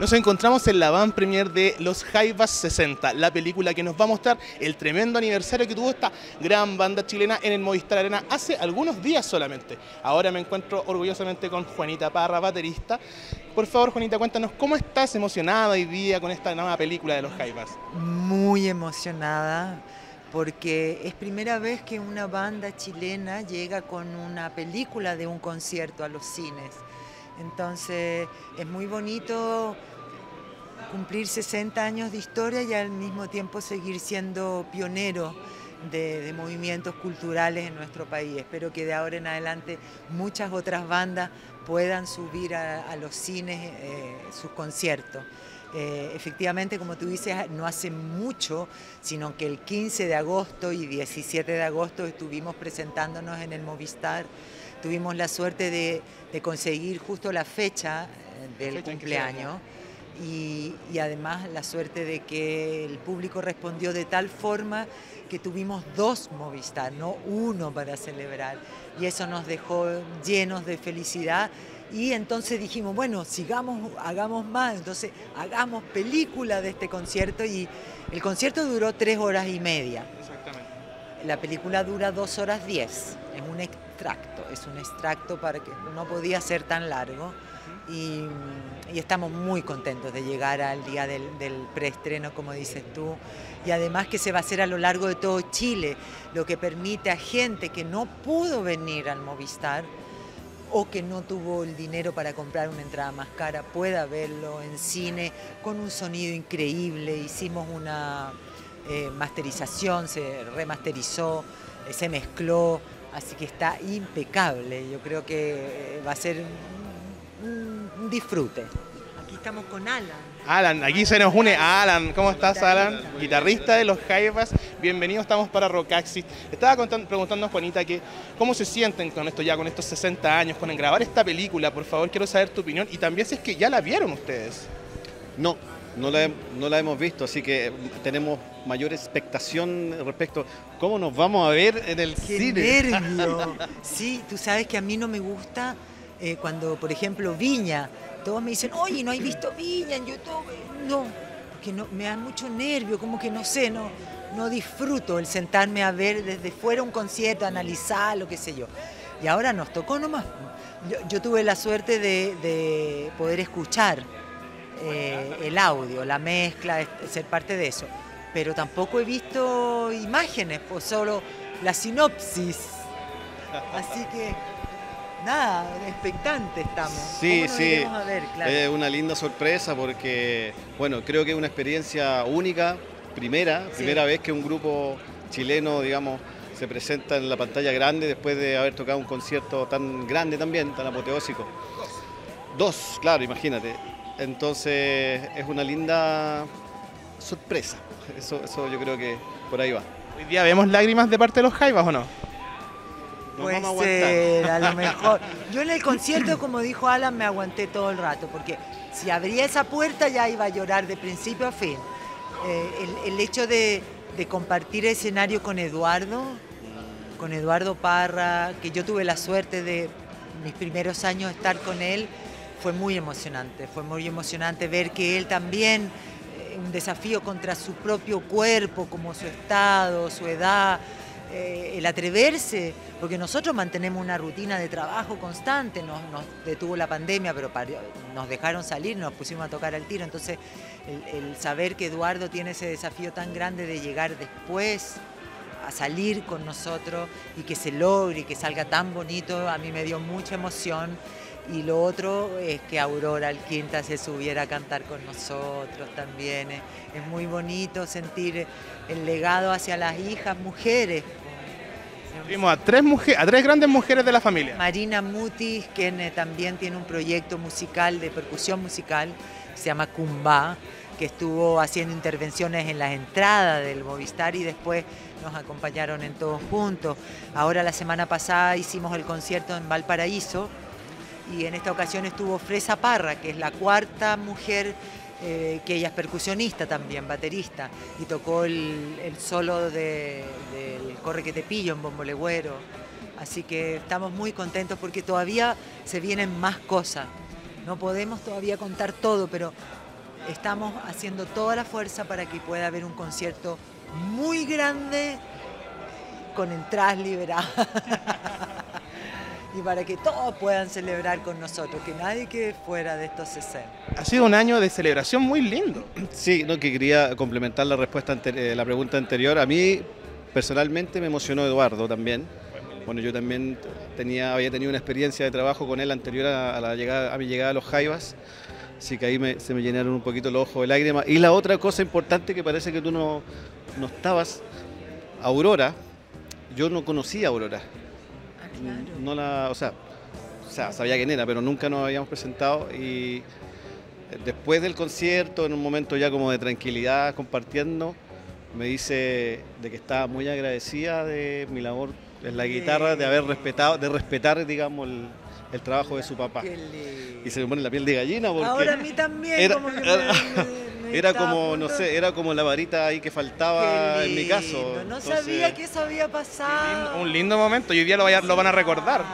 Nos encontramos en la van premier de Los Jaivas 60, la película que nos va a mostrar el tremendo aniversario que tuvo esta gran banda chilena en el Movistar Arena hace algunos días solamente. Ahora me encuentro orgullosamente con Juanita Parra, baterista. Por favor, Juanita, cuéntanos cómo estás emocionada hoy día con esta nueva película de Los Jaivas. Muy emocionada porque es primera vez que una banda chilena llega con una película de un concierto a los cines. Entonces es muy bonito cumplir 60 años de historia y al mismo tiempo seguir siendo pionero de, movimientos culturales en nuestro país. Espero que de ahora en adelante muchas otras bandas puedan subir a, los cines eh, sus conciertos. Eh, efectivamente, como tú dices, no hace mucho, sino que el 15 de agosto y 17 de agosto estuvimos presentándonos en el Movistar. Tuvimos la suerte de, conseguir justo la fecha eh, del cumpleaños y, además la suerte de que el público respondió de tal forma que tuvimos dos Movistar, no uno para celebrar. Y eso nos dejó llenos de felicidad. Y entonces dijimos, bueno, sigamos, hagamos más, entonces hagamos película de este concierto y el concierto duró tres horas y media. Exactamente. La película dura dos horas diez, es un extracto, es un extracto para que no podía ser tan largo y, estamos muy contentos de llegar al día del, preestreno, como dices tú, y además que se va a hacer a lo largo de todo Chile, lo que permite a gente que no pudo venir al Movistar o que no tuvo el dinero para comprar una entrada más cara, pueda verlo en cine con un sonido increíble. Hicimos una eh, masterización, se remasterizó, eh, se mezcló, así que está impecable. Yo creo que eh, va a ser un, disfrute. Aquí estamos con Alan. Alan, aquí se nos une Alan. ¿Cómo estás, Alan? Guitarrista de los Jaivas. Bienvenido, estamos para Rockaxis. Estaba preguntando a Juanita que cómo se sienten con esto ya, con estos 60 años, con grabar esta película. Por favor, quiero saber tu opinión y también si es que ya la vieron ustedes. No, no la, no la hemos visto, así que tenemos mayor expectación respecto a cómo nos vamos a ver en el ¡Qué cine. nervio! Sí, tú sabes que a mí no me gusta eh, cuando, por ejemplo, Viña, todos me dicen, oye, ¿no hay visto Viña en YouTube? No, porque no, me da mucho nervio, como que no sé, no, no disfruto el sentarme a ver desde fuera un concierto, analizar, lo que sé yo. Y ahora nos tocó nomás. Yo, tuve la suerte de, poder escuchar eh, el audio, la mezcla, ser parte de eso. Pero tampoco he visto imágenes, pues solo la sinopsis. Así que nada, expectante estamos. Sí, sí, es una linda sorpresa porque, bueno, creo que es una experiencia única, primera, primera vez que un grupo chileno, digamos, se presenta en la pantalla grande después de haber tocado un concierto tan grande también, tan apoteósico. Dos, claro, imagínate. Entonces es una linda sorpresa. Eso, eso yo creo que por ahí va. Hoy día vemos lágrimas de parte de los Jaivas o no? Puede ser, a lo mejor. Yo en el concierto, como dijo Alan, me aguanté todo el rato, porque si abría esa puerta ya iba a llorar de principio a fin. Eh, el, hecho de, compartir escenario con Eduardo, con Eduardo Parra, que yo tuve la suerte de mis primeros años estar con él, fue muy emocionante. Fue muy emocionante ver que él también, eh, un desafío contra su propio cuerpo, como su estado, su edad, eh, el atreverse, porque nosotros mantenemos una rutina de trabajo constante, nos, detuvo la pandemia, pero nos dejaron salir, nos pusimos a tocar al tiro, entonces el, saber que Eduardo tiene ese desafío tan grande de llegar después a salir con nosotros y que se logre y que salga tan bonito, a mí me dio mucha emoción. Y lo otro es que Aurora Alquinta se subiera a cantar con nosotros también. Es muy bonito sentir el legado hacia las hijas mujeres, Vimos a tres, mujeres, a tres grandes mujeres de la familia. Marina Mutis, quien eh, también tiene un proyecto musical, de percusión musical, se llama Kumba, que estuvo haciendo intervenciones en las entradas del Movistar y después nos acompañaron en todos juntos. Ahora la semana pasada hicimos el concierto en Valparaíso y en esta ocasión estuvo Fresa Parra, que es la cuarta mujer eh, que ella es percusionista también, baterista, y tocó el, solo del Corre que te pillo en Bombo Legüero. Así que estamos muy contentos porque todavía se vienen más cosas. No podemos todavía contar todo, pero estamos haciendo toda la fuerza para que pueda haber un concierto muy grande con entradas liberadas. y para que todos puedan celebrar con nosotros, que nadie quede fuera de estos 60. Ha sido un año de celebración muy lindo. Sí, no, que quería complementar la respuesta, eh, la pregunta anterior. A mí personalmente me emocionó Eduardo también. Bueno, yo también tenía, había tenido una experiencia de trabajo con él anterior a, la llegada, a mi llegada a los Jaivas, así que ahí se me llenaron un poquito los ojos de lágrimas. Y la otra cosa importante que parece que tú no, no estabas, Aurora, yo no conocía a Aurora. No la, o sea, o sea, sabía quién era, pero nunca nos habíamos presentado y después del concierto, en un momento ya como de tranquilidad, compartiendo, me dice de que estaba muy agradecida de mi labor en la guitarra, de haber respetado, de respetar, digamos, el, trabajo de su papá. Y se me pone la piel de gallina porque... Ahora a mí también, era, como era como, no sé, era como la varita ahí que faltaba en mi caso. No sabía que eso había pasado. un lindo momento y hoy día lo, lo van a recordar.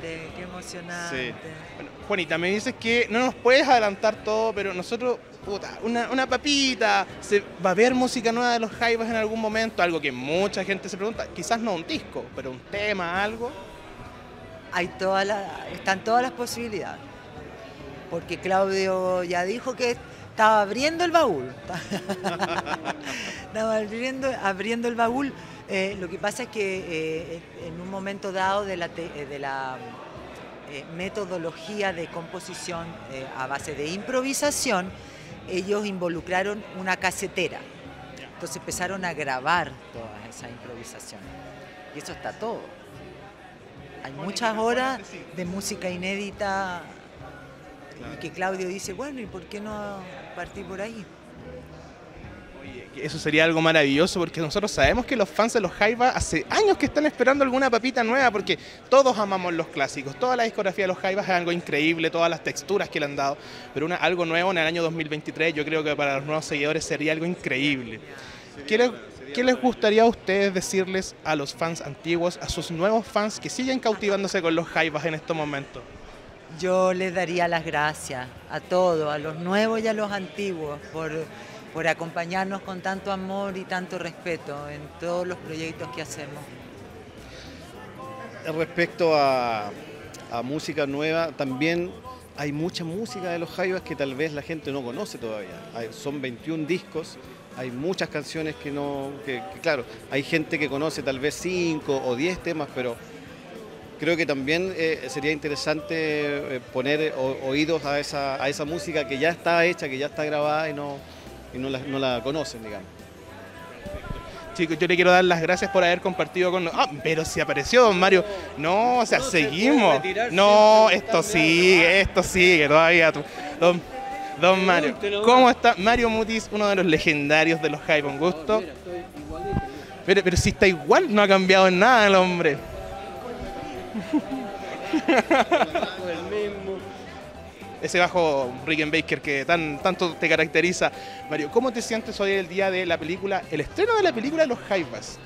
Qué emocionante. Sí. Bueno, Juanita, me dices que no nos puedes adelantar todo, pero nosotros, puta, una, una papita, se, ¿va a haber música nueva de los Jaivas en algún momento? Algo que mucha gente se pregunta, quizás no un disco, pero un tema, algo. Hay todas están todas las posibilidades. Porque Claudio ya dijo que estaba abriendo el baúl. estaba abriendo, abriendo el baúl. Eh, lo que pasa es que eh, en un momento dado de la, eh, de la metodología de composición a base de improvisación, ellos involucraron una casetera. Entonces empezaron a grabar toda esa improvisación. Y eso está todo. Hay muchas horas de música inédita y que Claudio dice, bueno, ¿y por qué no partir por ahí? Oye, eso sería algo maravilloso porque nosotros sabemos que los fans de los Jaiba hace años que están esperando alguna papita nueva porque todos amamos los clásicos, toda la discografía de los Jaivas es algo increíble, todas las texturas que le han dado, pero una, algo nuevo en el año 2023 yo creo que para los nuevos seguidores sería algo increíble. ¿Qué les, ¿Qué les gustaría a ustedes decirles a los fans antiguos, a sus nuevos fans que siguen cautivándose con los Jaivas en estos momentos? Yo les daría las gracias a todos, a los nuevos y a los antiguos, por, por acompañarnos con tanto amor y tanto respeto en todos los proyectos que hacemos. Respecto a, música nueva, también hay mucha música de los Jaivas que tal vez la gente no conoce todavía. son 21 discos, hay muchas canciones que no, que, claro, hay gente que conoce tal vez 5 o 10 temas, pero creo que también eh, sería interesante eh, poner oídos a esa, a esa música que ya está hecha, que ya está grabada y no, no, la, conocen, digamos. Chicos, yo le quiero dar las gracias por haber compartido con nosotros. Ah, pero si apareció don Mario. No, o sea, seguimos. No, esto sigue, esto sigue todavía. Don, don Mario. ¿Cómo está? Mario Mutis, uno de los legendarios de los Hype, un gusto. Pero, pero si está igual, no ha cambiado en nada el hombre. Ese bajo Rickenbacker que tan, tanto te caracteriza. Mario, ¿cómo te sientes hoy el día de la película, el estreno de la película Los Jaivas?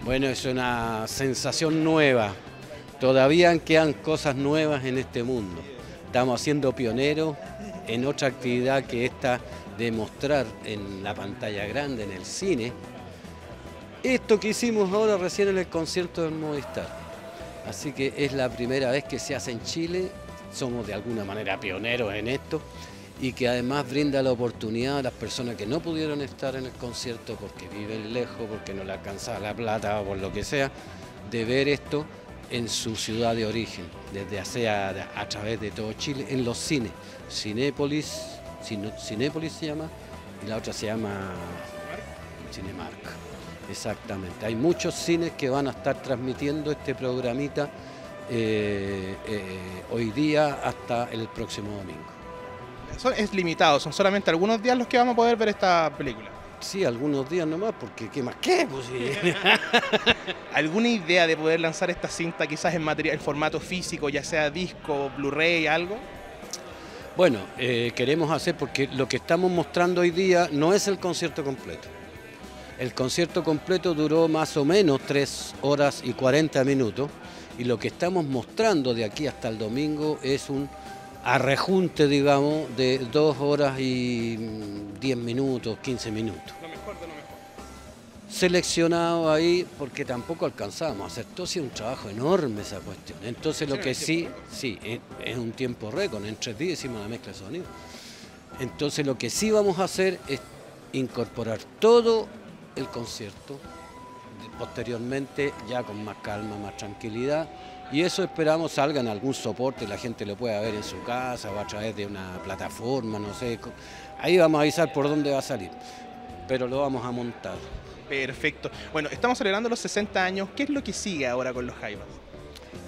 Bueno, es una sensación nueva. Todavía quedan cosas nuevas en este mundo. Estamos siendo pioneros en otra actividad que esta de mostrar en la pantalla grande, en el cine, esto que hicimos ahora recién en el concierto del Movistar. Así que es la primera vez que se hace en Chile, somos de alguna manera pioneros en esto y que además brinda la oportunidad a las personas que no pudieron estar en el concierto porque viven lejos, porque no le alcanza la plata o por lo que sea, de ver esto en su ciudad de origen, desde hace a, través de todo Chile, en los cines. Cinépolis, Cinépolis se llama, y la otra se llama Cinemark. Exactamente. Hay muchos cines que van a estar transmitiendo este programita eh, eh, hoy día hasta el próximo domingo. es limitado, son solamente algunos días los que vamos a poder ver esta película. Sí, algunos días nomás, porque ¿qué más qué? Pues, ¿Alguna idea de poder lanzar esta cinta quizás en material, en formato físico, ya sea disco, Blu-ray, algo? Bueno, eh, queremos hacer porque lo que estamos mostrando hoy día no es el concierto completo. El concierto completo duró más o menos 3 horas y 40 minutos y lo que estamos mostrando de aquí hasta el domingo es un a rejunte, digamos, de dos horas y diez minutos, 15 minutos. Lo mejor de lo mejor. Seleccionado ahí porque tampoco alcanzamos a hacer todo, es un trabajo enorme esa cuestión. Entonces lo que sí, sí, es un tiempo récord, en tres días hicimos la mezcla de sonido. Entonces lo que sí vamos a hacer es incorporar todo el concierto, posteriormente ya con más calma, más tranquilidad, y eso esperamos salga en algún soporte, la gente lo pueda ver en su casa o a través de una plataforma, no sé, ahí vamos a avisar por dónde va a salir, pero lo vamos a montar. Perfecto. Bueno, estamos celebrando los 60 años, ¿qué es lo que sigue ahora con los Jaivas?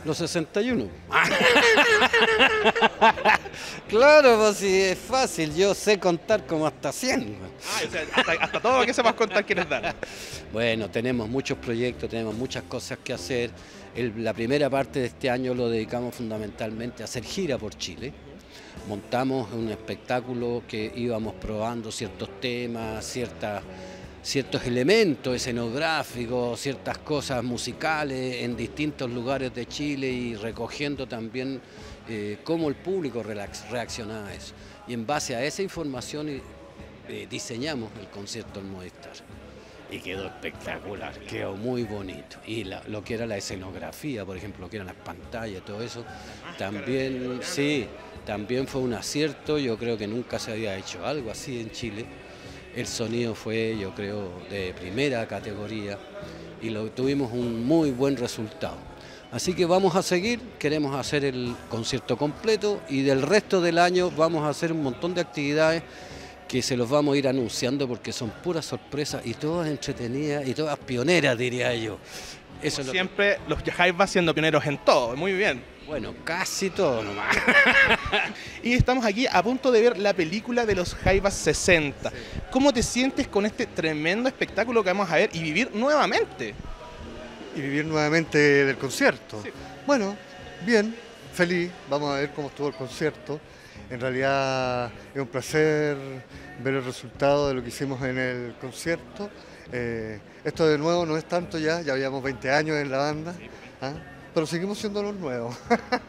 Los 61. claro, pues si es fácil, yo sé contar como hasta 100. Ah, o sea, hasta, todo lo que sepas contar quieres dar. Bueno, tenemos muchos proyectos, tenemos muchas cosas que hacer. la primera parte de este año lo dedicamos fundamentalmente a hacer gira por Chile. Montamos un espectáculo que íbamos probando ciertos temas, ciertas ciertos elementos escenográficos, ciertas cosas musicales en distintos lugares de Chile y recogiendo también eh, cómo el público reaccionaba a eso. Y en base a esa información eh, diseñamos el concierto en Movistar. Y quedó espectacular, quedó muy bonito. Y lo que era la escenografía, por ejemplo, lo que eran las pantallas, todo eso, también, sí, también fue un acierto. Yo creo que nunca se había hecho algo así en Chile el sonido fue, yo creo, de primera categoría y lo, tuvimos un muy buen resultado. Así que vamos a seguir, queremos hacer el concierto completo y del resto del año vamos a hacer un montón de actividades que se los vamos a ir anunciando porque son puras sorpresas y todas entretenidas y todas pioneras, diría yo. Eso Siempre los va siendo pioneros en todo, muy bien. Bueno, casi todo nomás. y estamos aquí a punto de ver la película de los Jaivas 60. ¿Cómo te sientes con este tremendo espectáculo que vamos a ver y vivir nuevamente? Y vivir nuevamente del concierto. Bueno, bien, feliz. Vamos a ver cómo estuvo el concierto. En realidad es un placer ver el resultado de lo que hicimos en el concierto. Eh, esto de nuevo no es tanto ya, ya habíamos 20 años en la banda. ¿ah? Pero seguimos siendo los nuevos.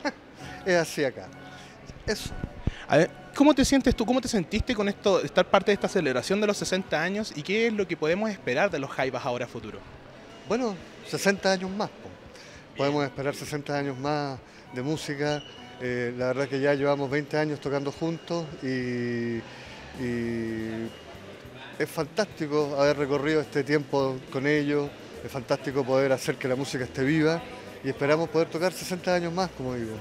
es así acá. Eso. A ver, ¿cómo te sientes tú? ¿Cómo te sentiste con esto, estar parte de esta celebración de los 60 años y qué es lo que podemos esperar de los Jaivas ahora a futuro? Bueno, 60 años más. Podemos esperar 60 años más de música. Eh, la verdad que ya llevamos 20 años tocando juntos y, y es fantástico haber recorrido este tiempo con ellos, es fantástico poder hacer que la música esté viva y esperamos poder tocar 60 años más, como digo.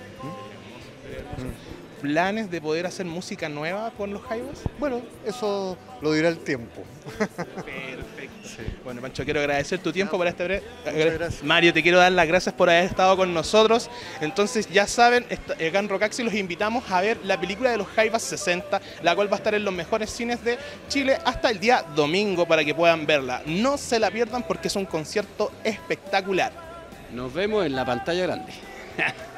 ¿Planes de poder hacer música nueva con los Jaivas? Bueno, eso lo dirá el tiempo. Perfecto. Bueno, Pancho, quiero agradecer tu tiempo para este breve. Mario, te quiero dar las gracias por haber estado con nosotros. Entonces, ya saben, acá en Rocaxi los invitamos a ver la película de los Jaivas 60, la cual va a estar en los mejores cines de Chile hasta el día domingo para que puedan verla. No se la pierdan porque es un concierto espectacular. Nos vemos en la pantalla grande.